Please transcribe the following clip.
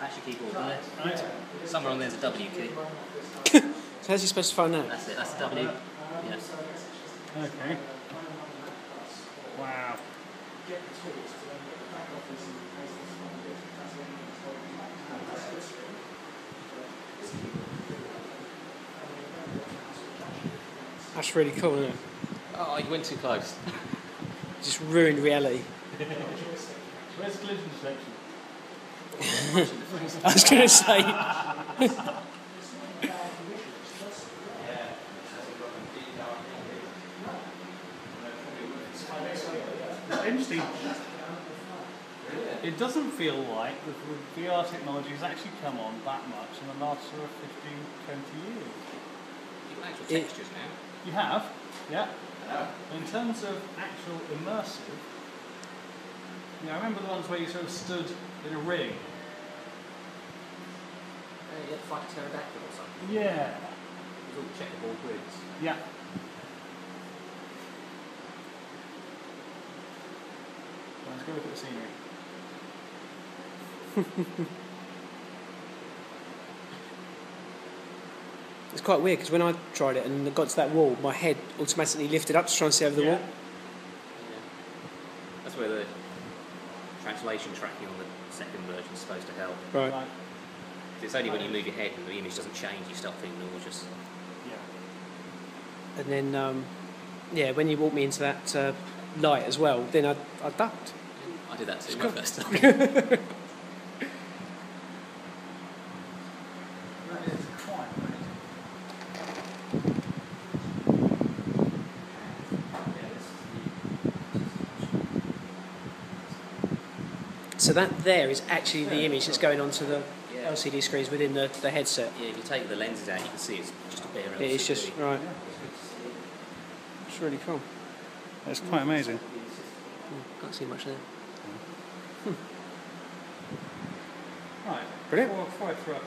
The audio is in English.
That's your keyboard on there. Right. Somewhere on there's a W key. So how's he supposed to find that? That's it. That's the W. Yeah. Okay. Wow. That's really cool, isn't it? Oh, you went too close. Just ruined reality. Where's collision detection? I was going to say. Interesting. It doesn't feel like the the VR technology has actually come on that much in the last sort of 15, 20 years. You've got actual It- textures now. You have, yeah. In terms of actual immersive, you know, I remember the ones where you sort of stood in a ring. Uh, you had to fight a pterodactyl or something. Yeah. It was all checkerboard grids. Yeah. Let's go look at the scenery. It's quite weird because when I tried it and got to that wall, my head automatically lifted up to try and see over the Yeah. wall. Yeah. That's where the translation tracking on the second version is supposed to help. Right. Right. It's only when you move your head and the image doesn't change you start feeling nauseous. Yeah. And then, um, yeah, when you walked me into that uh, light as well, then I, I ducked. I did that too It's my got- first time. So that there is actually the image that's going onto the Yeah. LCD screens within the, the headset. Yeah, if you take the lenses out, you can see it's just a bit bare It is just, LCD. right. It's really cool. That's quite amazing. Hmm. Can't see much there. Hmm. Right. Brilliant. Before, before I throw up.